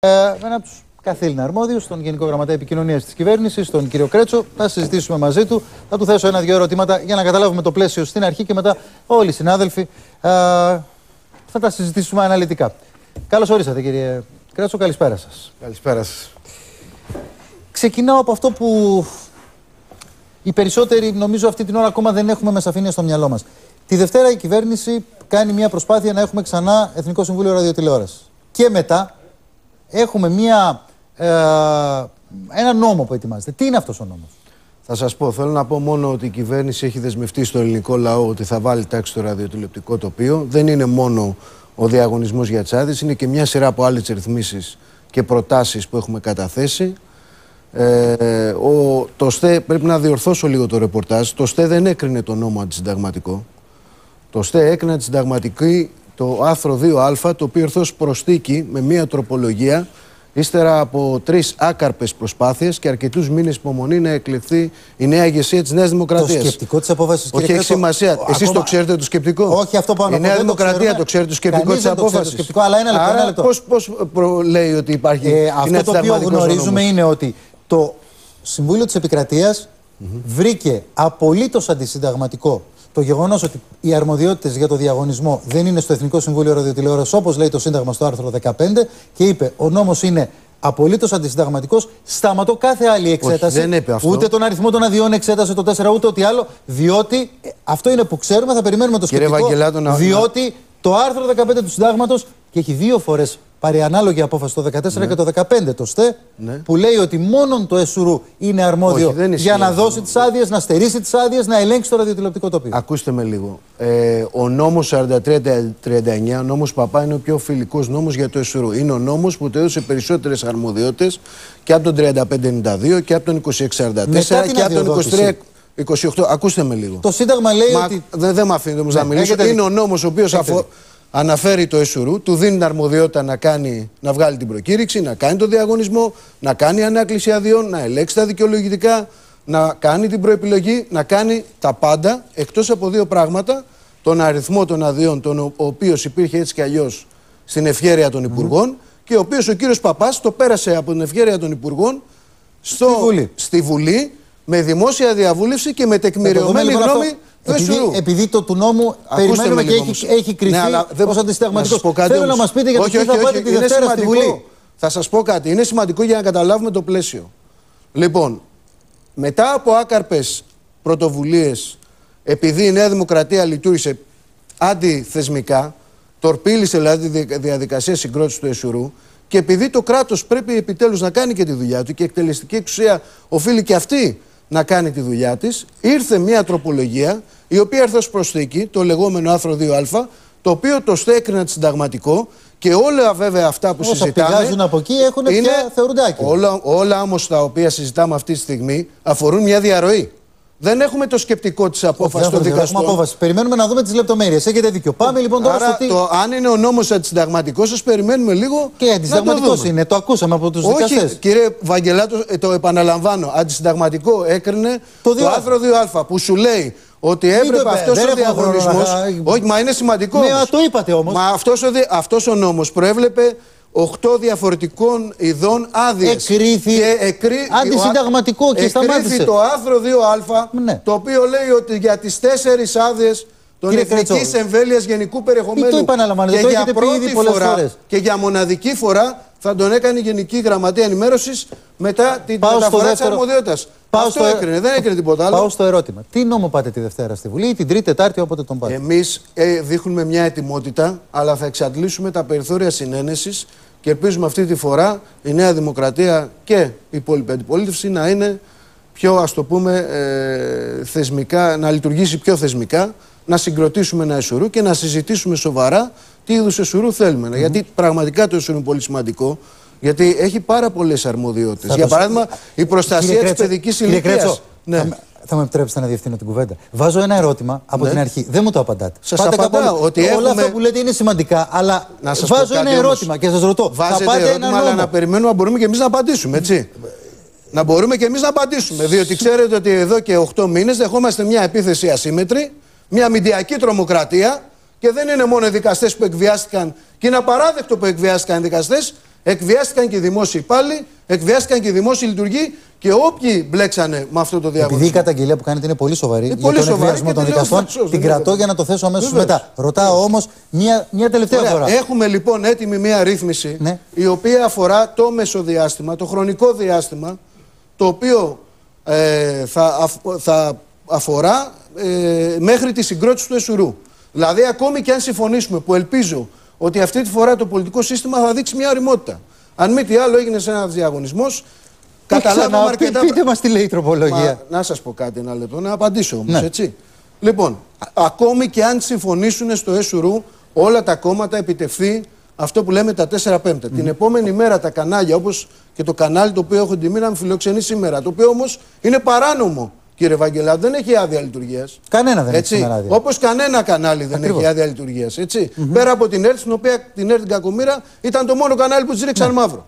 Ε, με ένα από τους καθήλυνα αρμόδιου, τον Γενικό Γραμματέα Επικοινωνίας της Κυβέρνησης, τον κύριο Κρέτσο. Θα συζητήσουμε μαζί του. Θα του θέσω ένα-δύο ερωτήματα για να καταλάβουμε το πλαίσιο στην αρχή και μετά όλοι οι συνάδελφοι ε, θα τα συζητήσουμε αναλυτικά. Καλώς ορίσατε, κύριε Κρέτσο. Καλησπέρα σας. Καλησπέρα σας. Ξεκινάω από αυτό που οι περισσότεροι, νομίζω, αυτή την ώρα ακόμα δεν έχουμε με σαφήνεια στο μυαλό μας. Τη Δευτέρα η κυβέρνηση κάνει μια προσπάθεια να έχουμε ξανά Εθνικό Συμβούλιο Ραδιοτηλεόρασης. Και μετά έχουμε μια, ε, ένα νόμο που ετοιμάζεται. Τι είναι αυτός ο νόμος; Θα σας πω, θέλω να πω μόνο ότι η κυβέρνηση έχει δεσμευτεί στο ελληνικό λαό ότι θα βάλει τάξη στο ραδιοτηλεοπτικό τοπίο. Δεν είναι μόνο ο διαγωνισμός για τι άδειε, είναι και μια σειρά από άλλες ρυθμίσεις και προτάσεις που έχουμε καταθέσει. Ε, ο, το ΣΤΕ, πρέπει να διορθώσω λίγο το ρεπορτάζ. Το ΣΤΕ δεν έκρινε το νόμο αντισυνταγματικό. Το ΣΤΕ έκρινε αντισυνταγματική το άρθρο 2α, το οποίο ήρθε ως προστίκη με μία τροπολογία ύστερα από τρεις άκαρπες προσπάθειες και αρκετούς μήνες υπομονή να εκλεχθεί η νέα ηγεσία της Νέας Δημοκρατίας. Το σκεπτικό της απόφασης. Όχι, έχει σημασία. Εσείς το ξέρετε το σκεπτικό; Όχι, αυτό πάνω Η Νέα Δημοκρατία το, ξέρει το σκεπτικό της απόφασης. Αλλά ένα λεπτό. Ένα λεπτό. Πώ λέει ότι υπάρχει. Ε, αυτό το οποίο γνωρίζουμε είναι ότι το Συμβούλιο της Επικρατείας mm -hmm. βρήκε απολύτως αντισυνταγματικό το γεγονός ότι οι αρμοδιότητες για το διαγωνισμό δεν είναι στο Εθνικό Συμβούλιο Ραδιοτηλεόρασης όπως λέει το Σύνταγμα στο άρθρο 15 και είπε ο νόμος είναι απολύτως αντισυνταγματικός. Σταματώ κάθε άλλη εξέταση. Όχι, δεν είπε αυτό. Ούτε τον αριθμό των αδειών εξέτασε το 4, ούτε ό,τι άλλο. Διότι ε, αυτό είναι που ξέρουμε, θα περιμένουμε το σκεπτικό. Διότι το άρθρο 15 του Συντάγματος και έχει δύο φορές πάρει ανάλογη απόφαση το 2014 ναι. και το 2015 το ΣΤΕ, ναι. που λέει ότι μόνο το ΕΣΟΥΡΟΥ είναι αρμόδιο για να δώσει τις άδειες, να στερήσει τις άδειες, να ελέγξει το ραδιοτηλεοπτικό τοπίο. Ακούστε με λίγο. Ε, ο νόμος 4339, ο νόμος Παπά, είναι ο πιο φιλικός νόμος για το ΕΣΟΥΡΟΥ. Είναι ο νόμος που του έδωσε περισσότερες αρμοδιότητες και από τον 3592 και από τον 2644 και από τον 23. 28. Ακούστε με λίγο. Το Σύνταγμα λέει Μα, ότι. Δεν, δεν με αφήνει ναι, να μιλήσω. Είναι ο νόμος ο οποίος αφο αναφέρει το ΕΣΟΥΡΟΥ, του δίνει την αρμοδιότητα να, κάνει, να βγάλει την προκήρυξη, να κάνει το διαγωνισμό, να κάνει ανάκληση αδειών, να ελέξει τα δικαιολογητικά, να κάνει την προεπιλογή, να κάνει τα πάντα εκτός από δύο πράγματα. Τον αριθμό των αδειών, τον ο οποίος υπήρχε έτσι κι αλλιώς στην ευχέρεια των Υπουργών και ο οποίος ο κύριος Παπάς το πέρασε από την ευχέρεια των Υπουργών στο, στη, Βουλή. στη Βουλή με δημόσια διαβούλευση και με τεκμηριωμένη γνώμη επειδή, επειδή το του νόμου περιμένουμε και έχει, έχει κρυφθεί ναι, ως αντισταγματικός. Θέλω να μας πείτε γιατί θα πάτε τη Δευτέρα στη Βουλή. Θα σας πω κάτι. Είναι σημαντικό για να καταλάβουμε το πλαίσιο. Λοιπόν, μετά από άκαρπες πρωτοβουλίες, επειδή η Νέα Δημοκρατία λειτουργήσε αντιθεσμικά, τορπίλησε δηλαδή τη διαδικασία συγκρότησης του ΕΣΟΥΡΟΥ και επειδή το κράτος πρέπει επιτέλους να κάνει και τη δουλειά του και η εκτελεστική εξουσία οφείλει και αυτή να κάνει τη δουλειά της, ήρθε μια τροπολογία η οποία ήρθε ως προσθήκη, το λεγόμενο άρθρο 2α, το οποίο το στέκρινα συνταγματικό και όλα βέβαια αυτά που Όσα συζητάμε. πηγάζουν από εκεί έχουν είναι, πια θεωρούντάκι. Όλα, όλα όμως τα οποία συζητάμε αυτή τη στιγμή αφορούν μια διαρροή. Δεν έχουμε το σκεπτικό της απόφασης των δικαστών. Απόφαση. Περιμένουμε να δούμε τις λεπτομέρειες. Έχετε δίκιο. Πάμε λοιπόν τώρα Άρα, στο τι. Το, αν είναι ο νόμος αντισυνταγματικός, σας περιμένουμε λίγο. Και αντισυνταγματικός είναι. Το ακούσαμε από τους δικαστές. Όχι, κύριε Βαγγελάτο, ε, το επαναλαμβάνω. Αντισυνταγματικό έκρινε το, το άρθρο 2α που σου λέει ότι έπρεπε αυτός ο διαγωνισμό. Όχι, μα είναι σημαντικό. Ναι, το είπατε όμως. Μα αυτός ο, ο νόμος προέβλεπε 8 διαφορετικών ειδών άδειες. Εκρίθη. Και εκρί... Αντισυνταγματικό και σταμάτησε. το άρθρο 2α, ναι. το οποίο λέει ότι για τις 4 άδειες των εθνικής εμβέλειας γενικού περιεχομένου. το επαναλαμβάνετε, το έχετε πει ήδη πολλές φορές. Και για μοναδική φορά θα τον έκανε η Γενική Γραμματεία Ενημέρωσης μετά την Πάω μεταφορά της αρμοδιότητας. Αυτό στο... έκρινε, δεν έκρινε τίποτα άλλο. Πάω στο ερώτημα. Τι νόμο πάτε τη Δευτέρα στη Βουλή ή την Τρίτη, Τετάρτη, όποτε τον πάτε; Εμείς ε, δείχνουμε μια ετοιμότητα, αλλά θα εξαντλήσουμε τα περιθώρια συνένεσης και ελπίζουμε αυτή τη φορά η Νέα Δημοκρατία και η υπόλοιπη αντιπολίτευση να είναι πιο, ας το πούμε, ε, θεσμικά, να λειτουργήσει πιο θεσμικά, να συγκροτήσουμε ένα εσουρού και να συζητήσουμε σοβαρά τι είδους εσουρού θέλουμε. Mm-hmm. Γιατί πραγματικά το εσουρού είναι πολύ σημαντικό. Γιατί έχει πάρα πολλές αρμοδιότητες. Για παράδειγμα, η προστασία της παιδικής ηλικίας. Ναι. Θα, θα με επιτρέψετε να διευθύνω την κουβέντα. Βάζω ένα ερώτημα από ναι. την αρχή. Δεν μου το απαντάτε. Σας απαντάω ότι Όλα έχουμε... αυτά που λέτε είναι σημαντικά, αλλά να σας βάζω ένα ερώτημα και σας ρωτώ. Βάζετε θα ερώτημα, ένα αλλά να περιμένουμε να μπορούμε και εμείς να απαντήσουμε, έτσι. να μπορούμε και εμείς να απαντήσουμε. Διότι ξέρετε ότι εδώ και 8 μήνες δεχόμαστε μια επίθεση ασύμετρη, μια μηντιακή τρομοκρατία και δεν είναι μόνο οι δικαστές που εκβιάστηκαν και είναι απαράδεκτο που εκβιάστηκαν οι δικαστές, Εκβιάστηκαν και οι δημόσιοι υπάλληλοι, εκβιάστηκαν και οι δημόσιοι λειτουργοί και όποιοι μπλέξανε με αυτό το διαγωνισμό. Επειδή η καταγγελία που κάνετε είναι πολύ σοβαρή είναι για τον εκβιασμό των δικαστών, την κρατώ για να το θέσω αμέσως μετά. Ρωτάω όμως μια, μια τελευταία Ωραία. φορά. Έχουμε λοιπόν έτοιμη μια ρύθμιση ναι. η οποία αφορά το μεσοδιάστημα, το χρονικό διάστημα, το οποίο ε, θα, θα αφορά ε, μέχρι τη συγκρότηση του ΕΣΟΥΡΟΥ. Δηλαδή, ακόμη και αν συμφωνήσουμε, που ελπίζω ότι αυτή τη φορά το πολιτικό σύστημα θα δείξει μια οριμότητα. Αν μη τι άλλο, έγινε σε ένα διαγωνισμός. Καταλάβαμε αρκετά. Πείτε μας τι λέει η τροπολογία. Μα, να σας πω κάτι ένα λεπτό, να απαντήσω όμως, ναι. έτσι. Λοιπόν, ακόμη και αν συμφωνήσουν στο ΕΣΟΥΡΟΥ όλα τα κόμματα επιτευχθεί αυτό που λέμε τα 4 πέμπτα. Την επόμενη μέρα τα κανάλια, όπως και το κανάλι το οποίο έχω την τιμή να με φιλοξενεί σήμερα, το οποίο όμως είναι παράνομο κύριε Βαγγελάδο, δεν έχει άδεια λειτουργίας. Κανένα δεν έτσι. έχει άδεια. Όπως κανένα κανάλι δεν έχει άδεια λειτουργίας. Πέρα από την ΕΡΤ, στην οποία την ΕΡΤ την Κακομήρα ήταν το μόνο κανάλι που τη ρίξαν ναι. μαύρο.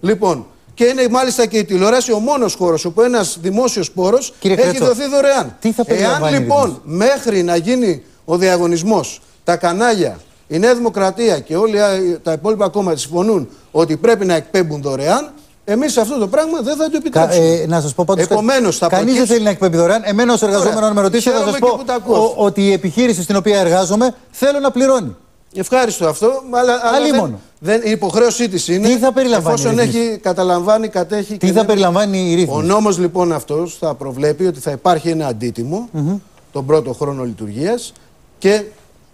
Λοιπόν, και είναι μάλιστα και η τηλεόραση ο μόνος χώρος όπου ένας δημόσιος πόρος έχει δοθεί δωρεάν. Τι θα Εάν λοιπόν μέχρι να γίνει ο διαγωνισμός τα κανάλια, η Νέα Δημοκρατία και όλοι τα υπόλοιπα κόμματα συμφωνούν ότι πρέπει να εκπέμπουν δωρεάν, Εμείς αυτό το πράγμα δεν θα το επιτρέψουμε. Ε, να σας πω πάντως. Επομένως, θα Κανείς δεν θέλει να εκπέμπει δωρεάν. Εμένα ω εργαζόμενος, αν με ρωτήσετε, θα σας πω ότι η επιχείρηση στην οποία εργάζομαι θέλω να πληρώνει. Ευχάριστο αυτό. Αλλά, αλλά δεν, δεν, η υποχρέωσή της είναι. Τι θα περιλαμβάνει. Εφόσον έχει, καταλαμβάνει, κατέχει. Τι θα δεν... περιλαμβάνει η ρύθμιση. Ο νόμος λοιπόν αυτός θα προβλέπει ότι θα υπάρχει ένα αντίτιμο mm -hmm. τον πρώτο χρόνο λειτουργίας και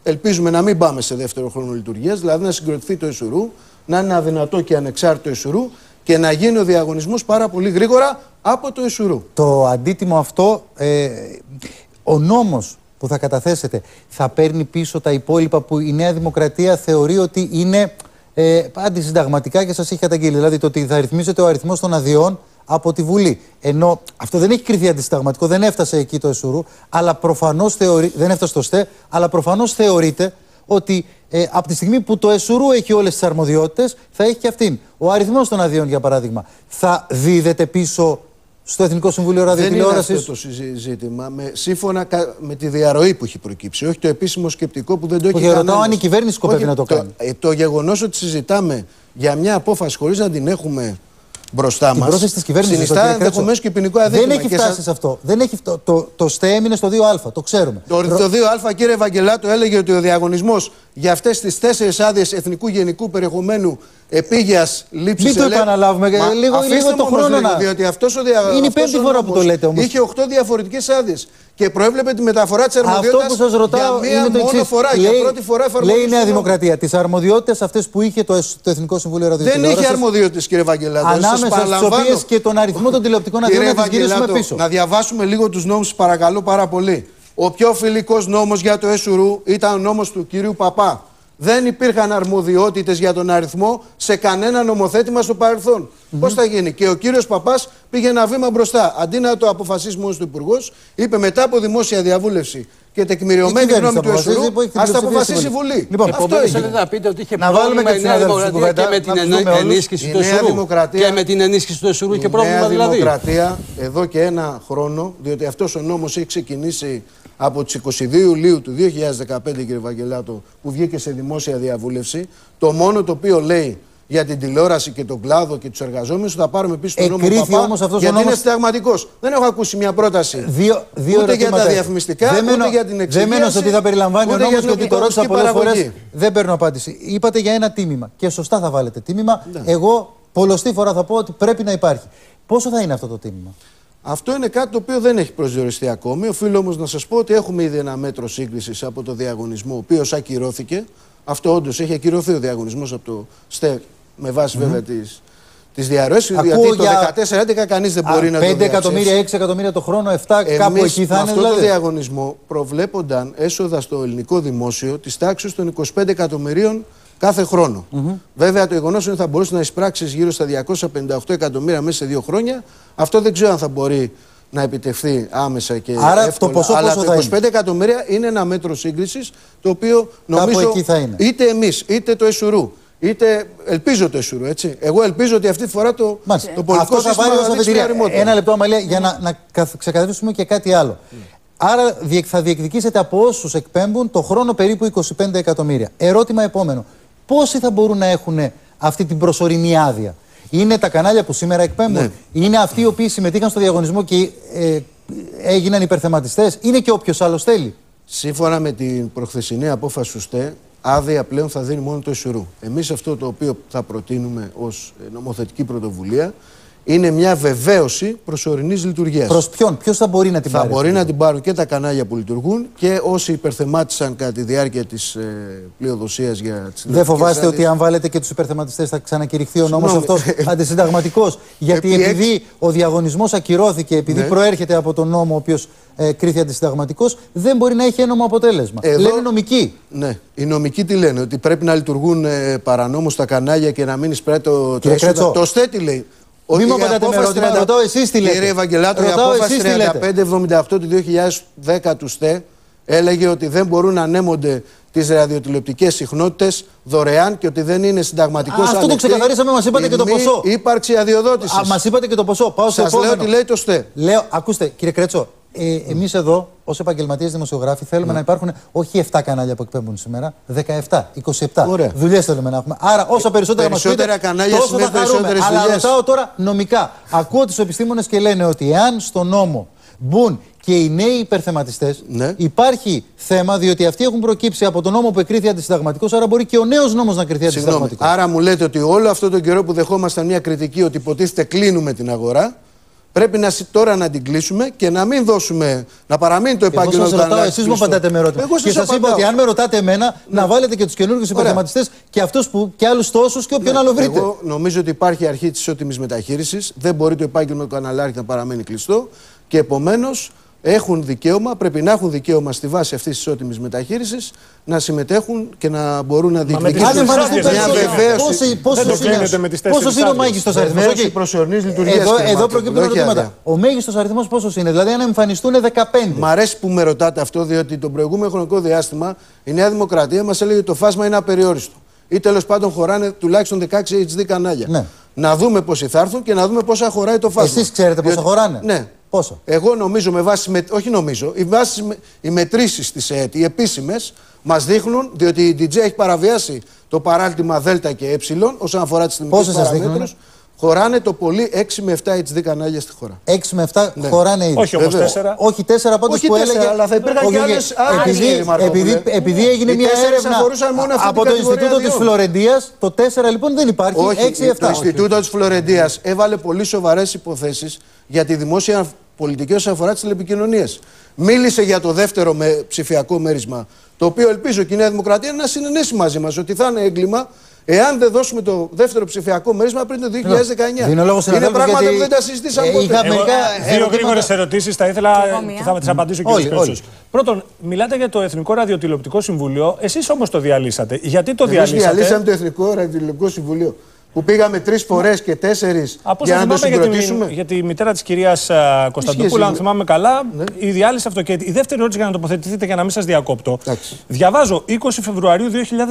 ελπίζουμε να μην πάμε σε δεύτερο χρόνο λειτουργίας, δηλαδή να συγκροτηθεί το Ισουρού, να είναι αδυνατό και ανεξάρτητο Ισουρού και να γίνει ο διαγωνισμός πάρα πολύ γρήγορα από το Ισουρού. Το αντίτιμο αυτό, ε, ο νόμος που θα καταθέσετε θα παίρνει πίσω τα υπόλοιπα που η Νέα Δημοκρατία θεωρεί ότι είναι ε, αντισυνταγματικά και σας έχει καταγγείλει. Δηλαδή το ότι θα ρυθμίζεται ο αριθμός των αδειών από τη Βουλή. Ενώ αυτό δεν έχει κρυθεί αντισυνταγματικό, δεν έφτασε εκεί το Εσουρού, αλλά προφανώς θεωρεί, δεν έφτασε στο ΣΤΕ, αλλά προφανώς θεωρείται ότι ε, από τη στιγμή που το ΕΣΟΥΡΟΥ έχει όλες τις αρμοδιότητες, θα έχει και αυτήν. Ο αριθμός των αδειών, για παράδειγμα, θα δίδεται πίσω στο Εθνικό Συμβούλιο Ραδιοτηλεόραση. Δεν είναι αυτό το ζήτημα. Με, σύμφωνα με τη διαρροή που έχει προκύψει. Όχι το επίσημο σκεπτικό που δεν το έχει κάνει. Ρωτάω αν η κυβέρνηση σκοπεύει να το κάνει. Το, ε, το γεγονός ότι συζητάμε για μια απόφαση χωρίς να την έχουμε μπροστά μας. πρόθεση της κυβέρνησης συνιστά ενδεχομένως και ποινικό αδίκημα. Δεν έχει φτάσει σε αυτό. Δεν έχει, το, το, το ΣΤΕΜ είναι στο 2α, το ξέρουμε. Το, το 2α, κύριε Ευαγγελάτο, έλεγε ότι ο διαγωνισμός για αυτές τις τέσσερις άδειες εθνικού γενικού περιεχομένου επίγειας λήψης. Μην το επαναλάβουμε. Μα, λίγο, λίγο το χρόνο να. Διότι αυτός ο διαγωνισμό. Είναι η πέμπτη φορά που το λέτε όμως. Είχε 8 διαφορετικές άδειες και προέβλεπε τη μεταφορά της αρμοδιότητας. Αυτό που σας ρωτάω για μία είναι το μόνο φορά. Λέει, για πρώτη φορά εφαρμογή. Λέει η Νέα Δημοκρατία. Τις αρμοδιότητες αυτές που είχε το, το Εθνικό Συμβούλιο Ραδιοτηλεόραση. Δεν είχε αρμοδιότητες, κύριε Βαγγελάδο. Ανάμεσα στις οποίες και τον αριθμό των τηλεοπτικών αδειών να τις γυρίσουμε πίσω. Να διαβάσουμε λίγο τους νόμους, παρακαλώ πάρα πολύ. Ο πιο φιλικός νόμος για το ΕΣΟΥΡΟΥ ήταν ο νόμος του κυρίου Παπά δεν υπήρχαν αρμοδιότητες για τον αριθμό σε κανένα νομοθέτημα στο παρελθόν. Mm -hmm. Πώς θα γίνει; Και ο κύριος Παπάς πήγε ένα βήμα μπροστά. Αντί να το αποφασίσει μόνος του υπουργός, είπε μετά από δημόσια διαβούλευση και τεκμηριωμένη γνώμη του Εσουρού, ας τα αποφασίσει η Βουλή. Λοιπόν, αυτό είναι. να πείτε ότι είχε να πρόβλημα και, η Νέα Δημοκρατία και με την ενίσχυση του Εσουρού. Και με την ενίσχυση του Εσουρού και πρόβλημα δηλαδή. Η Δημοκρατία εδώ και ένα χρόνο, διότι αυτός ο νόμος έχει ξεκινήσει από τις 22 Ιουλίου του 2015, κύριε Βαγγελάτο, που βγήκε σε δημόσια διαβούλευση, το μόνο το οποίο λέει για την τηλεόραση και τον κλάδο και τους εργαζόμενους, θα πάρουμε πίσω τον νόμο Παπά, όμως αυτός γιατί νόμος... είναι συνταγματικό. Δεν έχω ακούσει μια πρόταση δύο, δύο ούτε για τα διαφημιστικά, δεν ούτε για την εξήγηση. Δεν μένω ότι θα περιλαμβάνει ο νόμος και ότι το ρώτησα πολλές φορές. Δεν παίρνω απάντηση. Είπατε για ένα τίμημα και σωστά θα βάλετε τίμημα. Ναι. Εγώ πολλωστή φορά θα πω ότι πρέπει να υπάρχει. Πόσο θα είναι αυτό το τίμημα; Αυτό είναι κάτι το οποίο δεν έχει προσδιοριστεί ακόμη. Οφείλω όμως να σας πω ότι έχουμε ήδη ένα μέτρο σύγκρισης από το διαγωνισμό, ο οποίος ακυρώθηκε. Αυτό όντως έχει ακυρωθεί ο διαγωνισμός από το ΣΤΕ με βάση mm -hmm. βέβαια τι τις διαρροές, γιατί το 14-11 κανείς δεν μπορεί Α, να 5 το 5 εκατομμύρια, 6 εκατομμύρια το χρόνο, 7 Εμείς κάπου εκεί θα είναι. Με αυτό δηλαδή. το διαγωνισμό προβλέπονταν έσοδα στο ελληνικό δημόσιο της τάξης των 25 εκατομμυρίων κάθε χρόνο. Mm -hmm. Βέβαια, το γεγονός είναι ότι θα μπορούσε να εισπράξεις γύρω στα 258 εκατομμύρια μέσα σε δύο χρόνια. Αυτό δεν ξέρω αν θα μπορεί να επιτευχθεί άμεσα και Άρα εύκολα. το ποσό Αλλά πόσο το 25 εκατομμύρια είναι ένα μέτρο σύγκρισης το οποίο νομίζω είτε εμείς είτε το ΕΣΟΥΡΟΥ είτε ελπίζω το ΕΣΟΥΡΟΥ. Έτσι. Εγώ ελπίζω ότι αυτή τη φορά το, το πολιτικό Αυτός θα πάρει Ένα λεπτό, Αμαλία, για να, να ξεκαθαρίσουμε και κάτι άλλο. Άρα θα διεκδικήσετε από όσους εκπέμπουν το χρόνο περίπου 25 εκατομμύρια. Ερώτημα επόμενο. Πόσοι θα μπορούν να έχουν αυτή την προσωρινή άδεια; Είναι τα κανάλια που σήμερα εκπέμπουν; Ναι. Είναι αυτοί οι οποίοι συμμετείχαν στο διαγωνισμό και ε, έγιναν υπερθεματιστές; Είναι και όποιος άλλος θέλει. Σύμφωνα με την προχθεσινή απόφαση του ΣΤΕ, άδεια πλέον θα δίνει μόνο το ΕΣΟΡΟΥ. Εμείς αυτό το οποίο θα προτείνουμε ως νομοθετική πρωτοβουλία είναι μια βεβαίωση προσωρινής λειτουργίας. Προς ποιον, ποιος θα μπορεί να την θα πάρει. Θα μπορεί να την πάρουν και τα κανάλια που λειτουργούν και όσοι υπερθεμάτισαν κατά τη διάρκεια της ε, πλειοδοσίας για τις Δεν φοβάστε ότι αν βάλετε και τους υπερθεματιστές θα ξανακηρυχθεί ο νόμος αυτός αντισυνταγματικός; Γιατί επειδή ο διαγωνισμός ακυρώθηκε, επειδή ναι. προέρχεται από τον νόμο ο οποίος ε, κρίθη αντισυνταγματικός, δεν μπορεί να έχει ένομο αποτέλεσμα. Εδώ, λένε νομικοί. Ναι. Οι νομικοί τι λένε, ότι πρέπει να λειτουργούν ε, παρανόμως τα κανάλια και να μην εισπράττει το, το, το, ΣΤΕ λέει; Μην μου απαντάτε με ερώτημα, ρωτάω εσείς τι λέτε. Κύριε Ευαγγελάτο, η απόφαση 3578 του 2010 του ΣΤΕ έλεγε ότι δεν μπορούν να ανέμονται τις ραδιοτηλεοπτικές συχνότητες δωρεάν και ότι δεν είναι συνταγματικός Αυτό το ξεκαθαρίσαμε, μας είπατε και το ποσό. ύπαρξη αδειοδότησης. Μας είπατε και το ποσό. Πάω Σας στο λέω ότι λέει το ΣΤΕ. Λέω, ακούστε, κύριε Κρέτσο, ε, Εμείς εδώ, ως επαγγελματίες δημοσιογράφοι, θέλουμε ναι. να υπάρχουν όχι 7 κανάλια που εκπέμπουν σήμερα, 17, 27. Δουλειές θέλουμε να έχουμε. Άρα, όσο περισσότερα μας πείτε, κανάλια τόσο θα χαρούμε. Αλλά ρωτάω τώρα νομικά. Ακούω τους επιστήμονες και λένε ότι εάν στο νόμο μπουν και οι νέοι υπερθεματιστές, ναι. υπάρχει θέμα διότι αυτοί έχουν προκύψει από τον νόμο που εκρήθη αντισυνταγματικό, άρα μπορεί και ο νέος νόμος να κρυθεί αντισυνταγματικό. Άρα μου λέτε ότι όλο αυτό τον καιρό που δεχόμασταν μια κριτική ότι υποτίθεται κλείνουμε την αγορά, Πρέπει να, τώρα να την κλείσουμε και να μην δώσουμε, να παραμείνει το επάγγελμα του ρωτάω, εσείς μου απαντάτε με ερώτημα. Εγώ και σας είπα ότι αν με ρωτάτε εμένα, ναι. να βάλετε και τους καινούργιους υπερθεματιστέ και αυτούς που και άλλους τόσους και όποιον ναι. άλλο βρείτε. Εγώ νομίζω ότι υπάρχει αρχή της ισότιμης μεταχείρισης. Δεν μπορεί το επάγγελμα του καναλάρχη να παραμένει κλειστό και επομένως έχουν δικαίωμα, πρέπει να έχουν δικαίωμα στη βάση αυτής της ισότιμης μεταχείρισης να συμμετέχουν και να μπορούν να διεκδικήσουν μια βεβαίωση. Πόσος είναι ο μέγιστος αριθμός. Εδώ, εδώ προκύπτουν ερωτήματα. Ο μέγιστος αριθμός πόσος είναι, δηλαδή αν εμφανιστούν 15. Μ' αρέσει που με ρωτάτε αυτό, διότι τον προηγούμενο χρονικό διάστημα η Νέα Δημοκρατία μας έλεγε ότι το φάσμα είναι απεριόριστο. Ή τέλος πάντων χωράνε τουλάχιστον 16 HD κανάλια. Ναι. Να δούμε πόσοι θα έρθουν και να δούμε πόσα χωράει το φάσμα. Εσείς ξέρετε πόσα χωράνε; Ναι. Πόσο; Εγώ νομίζω με βάση. Με, όχι νομίζω. Οι, βάσεις, οι μετρήσεις της ΕΕΤ, οι επίσημες, μας δείχνουν διότι η DJ έχει παραβιάσει το παράρτημα Δ και Ε όσον αφορά τις τιμικέ παραμέτρους. Χωράνε το πολύ 6 με 7 HD κανάλια στη χώρα. 6 με 7 ναι. χωράνε ήδη. Όχι όμως 4. Όχι 4 πάντω που 4, έλεγε. Αλλά θα υπήρχαν και άλλες επειδή, επειδή, επειδή έγινε μια έρευνα από το Ινστιτούτο της Φλωρεντίας, το 4 λοιπόν δεν υπάρχει. Όχι, 6-7. Το Ινστιτούτο της Φλωρεντίας έβαλε πολύ σοβαρές υποθέσεις για τη δημόσια πολιτική όσον αφορά τις τηλεπικοινωνίες. Μίλησε για το δεύτερο με ψηφιακό μέρισμα, το οποίο ελπίζω και η Νέα Δημοκρατία να συνενέσει μαζί μας ότι θα είναι έγκλημα εάν δεν δώσουμε το δεύτερο ψηφιακό μέρισμα πριν το 2019. Είναι, λόγος είναι πράγματα που δεν τα συζητήσαμε ε, ποτέ. Εγώ, δύο γρήγορες ερωτήσεις θα ήθελα και θα τις απαντήσω και όλοι, Πρώτον, μιλάτε για το Εθνικό Ραδιοτηλεοπτικό Συμβούλιο. Εσείς όμως το διαλύσατε. Γιατί το διαλύσατε; Εμείς διαλύσαμε το Εθνικό Ραδιοτηλεοπτικό Συμβούλιο που πήγαμε τρεις φορές και τέσσερις για να το συγκροτήσουμε. Για τη, για τη μητέρα της κυρίας Κωνσταντοπούλα, αν θυμάμαι καλά, ναι. η διάλυση αυτό. Και η δεύτερη ερώτηση για να τοποθετηθείτε για να μην σας διακόπτω. Εντάξει. Διαβάζω 20 Φεβρουαρίου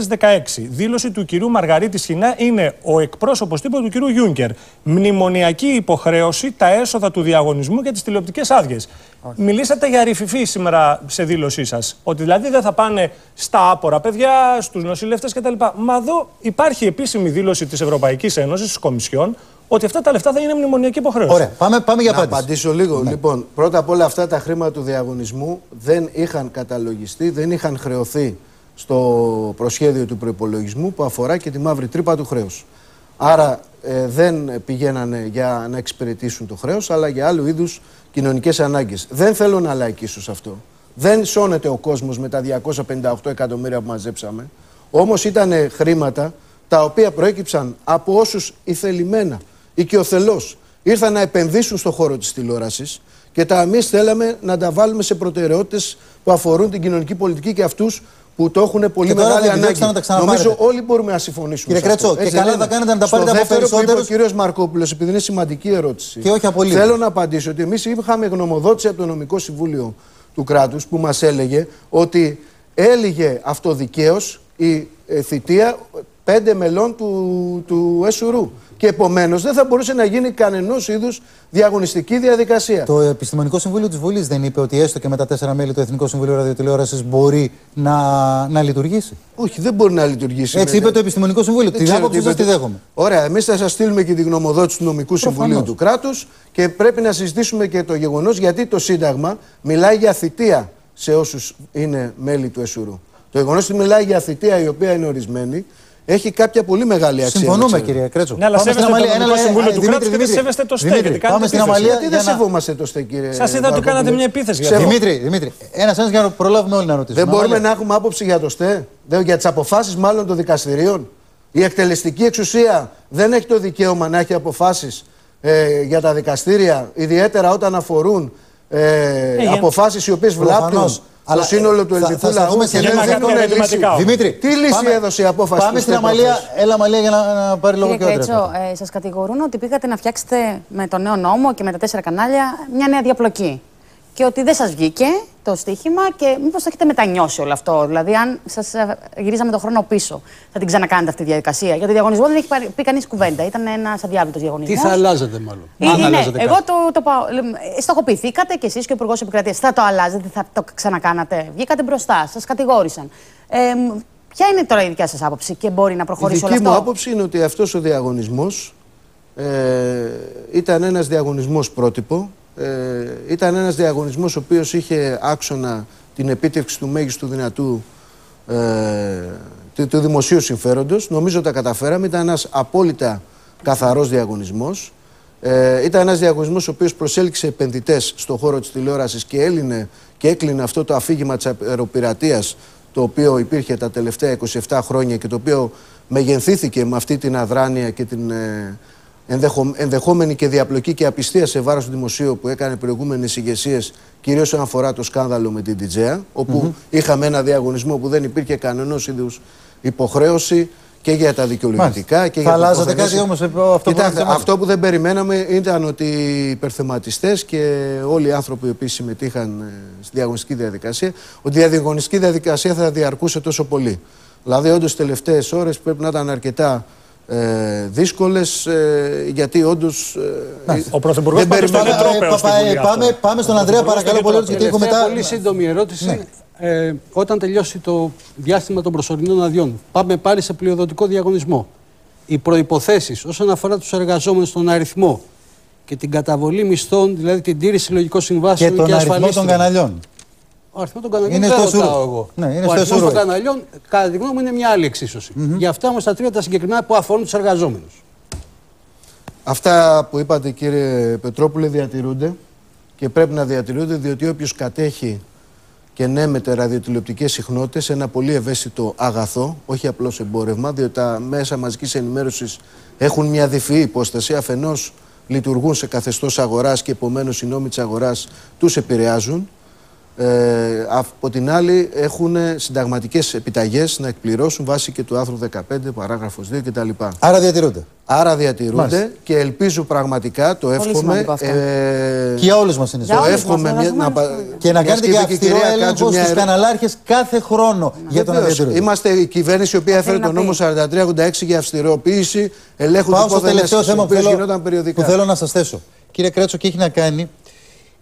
2016. Δήλωση του κυρίου Μαργαρίτη Σινά είναι ο εκπρόσωπος τύπου του κυρίου Γιούγκερ. Μνημονιακή υποχρέωση τα έσοδα του διαγωνισμού και τις τηλεοπτικές άδειες. Μιλήσατε για ρηφιφή σήμερα σε δήλωσή σας. Ότι δηλαδή δεν θα πάνε στα άπορα παιδιά, στους νοσηλεύτε κτλ. Μα εδώ υπάρχει επίσημη δήλωση της Ευρωπαϊκής Ένωσης, της Κομισιόν, ότι αυτά τα λεφτά θα είναι μνημονιακή υποχρέωση. Ωραία, πάμε, πάμε για Να απαντήσω λίγο. Ναι. Λοιπόν, πρώτα απ' όλα αυτά τα χρήματα του διαγωνισμού δεν είχαν καταλογιστεί, δεν είχαν χρεωθεί στο προσχέδιο του προπολογισμού που αφορά και τη μαύρη τρύπα του χρέους. Άρα ε, δεν πηγαίνανε για να εξυπηρετήσουν το χρέος, αλλά για άλλου είδους κοινωνικές ανάγκες. Δεν θέλω να λαϊκίσω σε αυτό. Δεν σώνεται ο κόσμος με τα 258 εκατομμύρια που μαζέψαμε. Όμως ήταν χρήματα τα οποία προέκυψαν από όσους ηθελημένα οικειοθελώς ήρθαν να επενδύσουν στον χώρο της τηλεόρασης και τα εμείς θέλαμε να τα βάλουμε σε προτεραιότητες που αφορούν την κοινωνική πολιτική και αυτούς που το έχουν πολύ μεγάλη ανάγκη. Νομίζω όλοι μπορούμε να συμφωνήσουμε. Κύριε Κρέτσο, και καλά θα κάνετε να τα πάρετε από περισσότερου. Ο κύριος Μαρκόπουλος, επειδή είναι σημαντική ερώτηση. Και όχι απολύτως. Θέλω να απαντήσω ότι εμείς είχαμε γνωμοδότηση από το νομικό συμβούλιο του κράτους που μας έλεγε ότι έλυγε αυτοδικαίως η ε, θητεία πέντε μελών του, του ΕΣΟΡΟΥ. Και επομένως δεν θα μπορούσε να γίνει κανένα είδους διαγωνιστική διαδικασία. Το Επιστημονικό Συμβούλιο της Βουλής δεν είπε ότι έστω και με τα τέσσερα μέλη του Εθνικού Συμβουλίου Ραδιοτηλεόρασης μπορεί να, να λειτουργήσει. Όχι, δεν μπορεί να λειτουργήσει. Έτσι είπε το Επιστημονικό Συμβούλιο. Την άποψη σας τη δέχομαι. Ωραία, εμείς θα σας στείλουμε και τη γνωμοδότηση του Νομικού Συμβουλίου του κράτους και πρέπει να συζητήσουμε και το γεγονός γιατί το Σύνταγμα μιλάει για θητεία σε όσους είναι μέλη του ΕΣΟΥΡΟΥ. Το γεγονός ότι μιλάει για θητεία η οποία είναι ορισμένη έχει κάποια πολύ μεγάλη αξία. Συμφωνούμε, κύριε Κρέτσο. Ναι, αλλά σέβεστε το Νομικό Συμβούλιο του κράτους και δεν σέβεστε το ΣΤΕ. Πάμε στην Αμαλία. Γιατί δεν σεβόμαστε το ΣΤΕ, κύριε Σας είδα ότι κάνατε μια επίθεση. Δημήτρη, Δημήτρη ένα-ένα για να προλάβουμε όλοι να ρωτήσουμε. Δεν μπορούμε να έχουμε άποψη για το ΣΤΕ, για τις αποφάσεις μάλλον των δικαστηρίων. Η εκτελεστική εξουσία δεν έχει το δικαίωμα να έχει αποφάσεις ε, για τα δικαστήρια, ιδιαίτερα όταν αφορούν ε, ε, αποφάσεις οι οποίες βλάπτουν αλλά το σύνολο του ελληνικού λαού και δεν δίνουν λύση. Δημήτρη, τι λύση πάμε, έδωσε η απόφαση Πάμε στην Αμαλία. Έλα, Αμαλία, για να, να πάρει λόγο και ο ε, Σας κατηγορούν ότι πήγατε να φτιάξετε με το νέο νόμο και με τα τέσσερα κανάλια μια νέα διαπλοκή και ότι δεν σας βγήκε το στοίχημα και μήπως το έχετε μετανιώσει όλο αυτό. Δηλαδή, αν σας ε, γυρίζαμε τον χρόνο πίσω, θα την ξανακάνετε αυτή τη διαδικασία. Γιατί ο διαγωνισμό δεν έχει πει κανείς κουβέντα. Ήταν ένα αδιάβλητο διαγωνισμός. Τι θα αλλάζετε, μάλλον; Ε, αν ναι, εγώ το, το πάω. Ε, στοχοποιηθήκατε κι εσείς και ο Υπουργός Επικρατείας. Θα το αλλάζετε, θα το ξανακάνατε. Βγήκατε μπροστά, σας κατηγόρησαν. Ε, ποια είναι τώρα η δικιά σας άποψη και μπορεί να προχωρήσει όλο αυτό; Η δική μου άποψη είναι ότι αυτός ο διαγωνισμός ε, ήταν ένας διαγωνισμός πρότυπο ε, ήταν ένας διαγωνισμός ο οποίος είχε άξονα την επίτευξη του μέγιστου δυνατού ε, του, δημοσίου συμφέροντος. Νομίζω τα καταφέραμε. Ήταν ένας απόλυτα καθαρός διαγωνισμός. Ε, ήταν ένας διαγωνισμός ο οποίος προσέλκυσε επενδυτές στον χώρο της τηλεόρασης και έλυνε και έκλεινε αυτό το αφήγημα της αεροπειρατείας το οποίο υπήρχε τα τελευταία 27 χρόνια και το οποίο μεγενθήθηκε με αυτή την αδράνεια και την ε, ενδεχόμενη και διαπλοκή και απιστία σε βάρος του δημοσίου που έκανε προηγούμενες ηγεσίες, κυρίως όσον αφορά το σκάνδαλο με την Τιτζέα, όπου είχαμε ένα διαγωνισμό που δεν υπήρχε κανένα είδους υποχρέωση και για τα δικαιολογητικά και για τα Θα κάτι όμως αυτό, που αυτό που δεν περιμέναμε ήταν ότι οι υπερθεματιστές και όλοι οι άνθρωποι οι οποίοι συμμετείχαν ε, στη διαγωνιστική διαδικασία, ότι η διαγωνιστική διαδικασία θα διαρκούσε τόσο πολύ. Δηλαδή, όντως, τι τελευταίες ώρες πρέπει να ήταν αρκετά ε, δύσκολες, ε, γιατί όντως. Ε, ο Πρωθυπουργός δεν περιμένει ε, πάμε, πάμε στον Ανδρέα, παρακαλώ πολύ, γιατί έχω μετά. Πολύ σύντομη ερώτηση. Ναι. Ε, όταν τελειώσει το διάστημα των προσωρινών αδειών, πάμε πάλι σε πλειοδοτικό διαγωνισμό. Οι προποθέσει όσον αφορά τους εργαζόμενους, τον αριθμό και την καταβολή μισθών, δηλαδή την τήρηση λογικών συμβάσεων και, και τον αριθμό των καναλιών. Ο αριθμό των καναλιών είναι δεν ρωτάω εγώ. Ναι, είναι ο αριθμός των καναλιών, κατά τη γνώμη μου, είναι μια άλλη εξίσωση. Mm -hmm. Γι' αυτά όμως τα τρία τα συγκεκριμένα που αφορούν τους εργαζόμενους. Αυτά που είπατε, κύριε Πετρόπουλε, διατηρούνται και πρέπει να διατηρούνται διότι όποιος κατέχει και νέμεται ραδιοτηλεοπτικές συχνότητες, ένα πολύ ευαίσθητο αγαθό, όχι απλώς εμπόρευμα, διότι τα μέσα μαζικής ενημέρωσης έχουν μια διφυή υπόσταση. Αφενός λειτουργούν σε καθεστώς αγοράς και επομένως οι νόμοι της αγοράς τους επηρεάζουν. Ε, από την άλλη έχουν συνταγματικές επιταγές να εκπληρώσουν βάσει και του άρθρου 15 παράγραφος 2 κτλ. Άρα διατηρούνται. Άρα διατηρούνται και ελπίζω πραγματικά, το εύχομαι. Ε, και για όλους μας είναι Το εύχομαι μια, να, και να κάνετε και αυστηρό έλεγχο στου καναλάρχες κάθε χρόνο ναι. για τον να Είμαστε η κυβέρνηση η οποία έφερε τον νόμο 4386 για αυστηροποίηση ελέγχου του στο τελευταίο θέμα που θέλω, που θέλω να σας θέσω. Κύριε Κρέτσο, και έχει να κάνει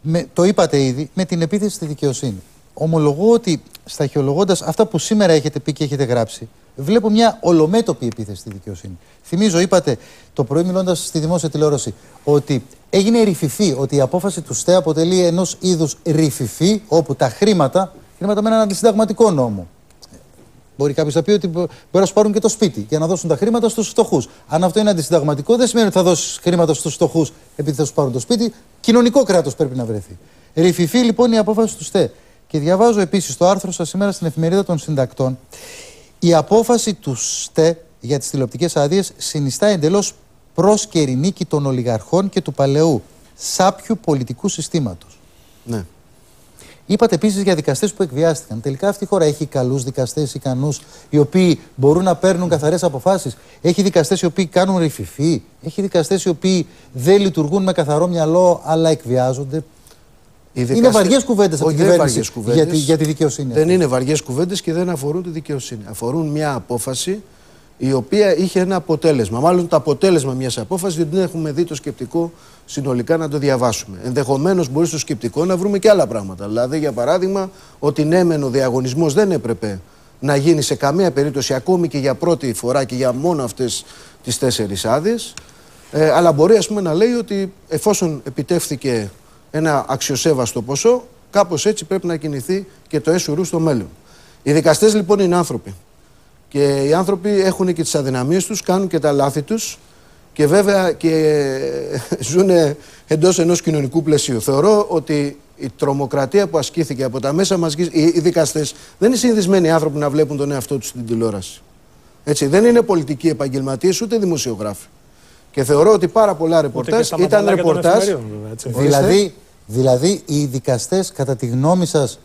με, το είπατε ήδη, με την επίθεση στη δικαιοσύνη. Ομολογώ ότι σταχυολογώντας αυτά που σήμερα έχετε πει και έχετε γράψει, βλέπω μια ολομέτωπη επίθεση στη δικαιοσύνη. Θυμίζω, είπατε το πρωί μιλώντας στη δημόσια τηλεόραση, ότι έγινε ρηφηφή, ότι η απόφαση του ΣΤΕ αποτελεί ενός είδους ρηφηφή, όπου τα χρήματα, χρήματα με έναν αντισυνταγματικό νόμο, Μπορεί κάποιος να πει ότι μπορεί να σου πάρουν και το σπίτι για να δώσουν τα χρήματα στους φτωχούς. Αν αυτό είναι αντισυνταγματικό, δεν σημαίνει ότι θα δώσεις χρήματα στους φτωχούς επειδή θα σου πάρουν το σπίτι. Κοινωνικό κράτος πρέπει να βρεθεί. Ρηφηφή λοιπόν η απόφαση του ΣΤΕ. Και διαβάζω επίσης το άρθρο σας σήμερα στην εφημερίδα των συντακτών. Η απόφαση του ΣΤΕ για τις τηλεοπτικές άδειες συνιστά εντελώς πρόσκαιρη νίκη των ολιγαρχών και του παλαιού σάπιου πολιτικού συστήματος. Ναι. Είπατε επίσης για δικαστές που εκβιάστηκαν. Τελικά αυτή η χώρα έχει καλούς δικαστές ικανούς, οι οποίοι μπορούν να παίρνουν καθαρές αποφάσεις. Έχει δικαστές οι οποίοι κάνουν ρηφηφή. Έχει δικαστές οι οποίοι δεν λειτουργούν με καθαρό μυαλό, αλλά εκβιάζονται. Δικαστές... Είναι βαριές κουβέντες από την κυβέρνηση για, τη, για τη δικαιοσύνη. Δεν είναι βαριές κουβέντες και δεν αφορούν τη δικαιοσύνη. Αφορούν μια απόφαση η οποία είχε ένα αποτέλεσμα. Μάλλον το αποτέλεσμα μιας απόφασης δεν έχουμε δει το σκεπτικό συνολικά να το διαβάσουμε. Ενδεχομένως μπορεί στο σκεπτικό να βρούμε και άλλα πράγματα. Δηλαδή, για παράδειγμα, ότι ναι, μεν ο διαγωνισμός δεν έπρεπε να γίνει σε καμία περίπτωση ακόμη και για πρώτη φορά και για μόνο αυτές τις τέσσερις άδειες. Ε, αλλά μπορεί ας πούμε, να λέει ότι εφόσον επιτεύχθηκε ένα αξιοσέβαστο ποσό, κάπως έτσι πρέπει να κινηθεί και το έσουρου στο μέλλον. Οι δικαστές λοιπόν είναι άνθρωποι. Και οι άνθρωποι έχουν και τις αδυναμίες τους, κάνουν και τα λάθη τους και βέβαια και ζουν εντός ενός κοινωνικού πλαισίου. Θεωρώ ότι η τρομοκρατία που ασκήθηκε από τα μέσα μα, οι, οι δικαστές, δεν είναι συνηθισμένοι άνθρωποι να βλέπουν τον εαυτό τους στην τηλεόραση. Έτσι, δεν είναι πολιτικοί επαγγελματίες ούτε δημοσιογράφοι. Και θεωρώ ότι πάρα πολλά ρεπορτάζ ήταν ρεπορτάζ. Δηλαδή, δηλαδή, οι δικαστές, κατά τη γνώμη σας,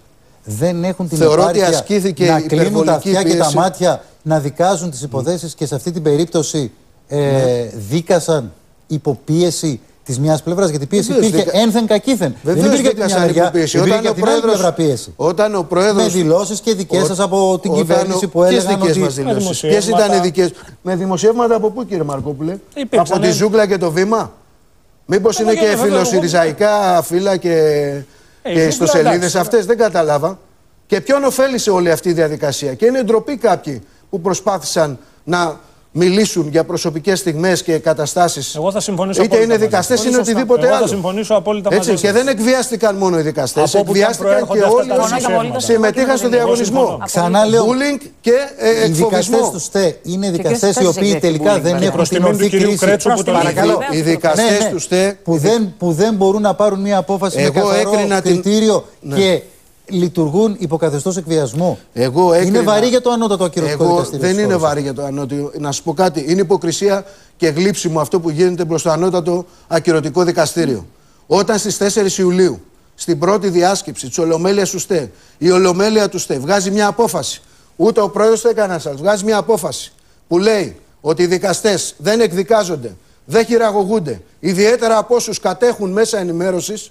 δεν έχουν την Θεωρώ ότι ασκήθηκε να κλείνουν τα αυτιά και τα μάτια να δικάζουν τις υποθέσεις και σε αυτή την περίπτωση ε, ναι. δίκασαν υποπίεση της μιας πλευράς. Γιατί πίεση Βεβαίως, υπήρχε δικα... ένθεν κακήθεν. δεν υπήρχε την μια μεριά. Όταν, ο πρόεδρος, πίεση. όταν ο πρόεδρος... Με δηλώσεις και δικές σας από την κυβέρνηση που έλεγαν. Ποιε δικέ μας δηλώσεις; Ποιες ήταν οι δικέ. Με δημοσιεύματα από πού, κύριε Μαρκόπουλε; Από τη Ζούγκλα και το βήμα; Μήπως είναι και φιλοσυριζαϊκά φύλλα και, ε, και ιστοσελίδε αυτές. Δεν κατάλαβα. Και ποιον ωφέλησε όλη αυτή η διαδικασία. Και είναι ντροπή κάποιοι που προσπάθησαν να μιλήσουν για προσωπικές στιγμές και καταστάσεις. Εγώ θα συμφωνήσω Είτε είναι δικαστές είτε οτιδήποτε άλλο. Εγώ θα συμφωνήσω απόλυτα Έτσι, Και δεν εκβιάστηκαν μόνο οι δικαστές. Εκβιάστηκαν και όλοι όσοι συμμετείχαν στο διαγωνισμό. Ξανά λέω. Bullying και ε, Οι δικαστές τους ΣΤΕ είναι δικαστές οι οποίοι τελικά δεν έχουν την ορθή κρίση. Οι δικαστές ναι, ναι. τους ΣΤΕ. Που δεν μπορούν να πάρουν μια απόφαση με καθαρό κριτήριο ναι. και λειτουργούν υποκαθεστώς εκβιασμού. Εγώ έκρινα... Είναι βαρύ για το ανώτατο ακυρωτικό Εγώ δικαστήριο. Δεν είναι βαρύ για το ανώτατο. Να σου πω κάτι. Είναι υποκρισία και γλύψιμο αυτό που γίνεται προς το ανώτατο ακυρωτικό δικαστήριο. Όταν στις 4 Ιουλίου, στην πρώτη διάσκεψη της Ολομέλειας του ΣΤΕ, η Ολομέλεια του ΣΤΕ βγάζει μια απόφαση. Ούτε ο πρόεδρος ούτε κανένα άλλος. Βγάζει μια απόφαση που λέει ότι οι δικαστές δεν εκδικάζονται, δεν χειραγωγούνται, ιδιαίτερα από όσους κατέχουν μέσα ενημέρωσης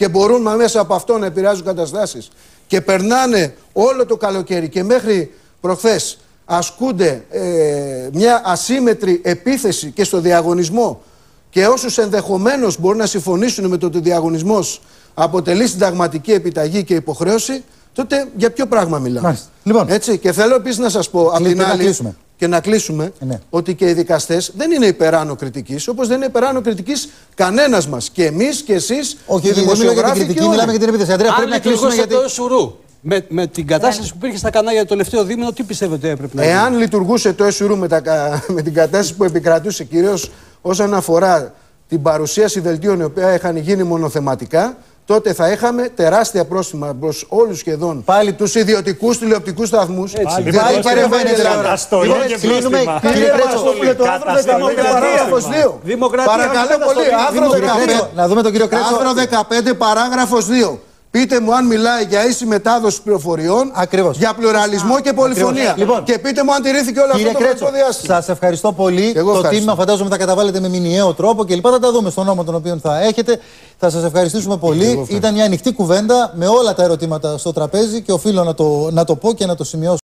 και μπορούν μέσα από αυτό να επηρεάζουν καταστάσεις. Και περνάνε όλο το καλοκαίρι και μέχρι προχθές ασκούνται ε, μια ασύμετρη επίθεση και στο διαγωνισμό. Και όσους ενδεχομένως μπορούν να συμφωνήσουν με το ότι ο διαγωνισμός αποτελεί συνταγματική επιταγή και υποχρέωση, τότε για ποιο πράγμα μιλάμε. Λοιπόν, Έτσι, και θέλω επίσης να σας πω απ' την άλλη και να κλείσουμε ε, ναι. ότι και οι δικαστές δεν είναι υπεράνω κριτικής, όπως δεν είναι υπεράνω κριτικής κανένας μας. Και εμείς και εσείς, οι δημοσιογράφοι. Για κριτική, μιλάμε για την επίθεση. Αντρέα, πρέπει να κλείσουμε γιατί. Το σουρού. Με, με την κατάσταση που υπήρχε στα κανάλια το τελευταίο δίμηνο, τι πιστεύετε έπρεπε να γίνει; Εάν λειτουργούσε το ΕΣΟΥΡΟΥ με, με την κατάσταση που επικρατούσε κυρίως όσον αφορά την παρουσίαση δελτίων οι οποία είχαν γίνει μονοθεματικά, τότε θα είχαμε τεράστια πρόστιμα προς όλους σχεδόν Πάλι τους ιδιωτικούς τηλεοπτικούς σταθμούς. Πάλι παρεμβαίνει δηλαδή. Κλείνουμε. Κύριε Κρέτσο, το άρθρο 15 παράγραφος 2. Παρακαλώ πολύ. Άρθρο 15. Να δούμε τον κύριο Κρέτσο. Άρθρο 15 παράγραφος 2. Πείτε μου αν μιλάει για ίση μετάδοση πληροφοριών, Ακριβώς. για πλουραλισμό και πολυφωνία. Λοιπόν, και πείτε μου αν τηρήθηκε όλο αυτό το χρονικό διάστημα. Σας ευχαριστώ πολύ. το τίμημα φαντάζομαι θα καταβάλλετε με μηνιαίο τρόπο και λοιπά. Θα τα δούμε στον νόμο τον οποίο θα έχετε. Θα σας ευχαριστήσουμε πολύ. Ήταν μια ανοιχτή κουβέντα με όλα τα ερωτήματα στο τραπέζι και οφείλω να το, να το πω και να το σημειώσω.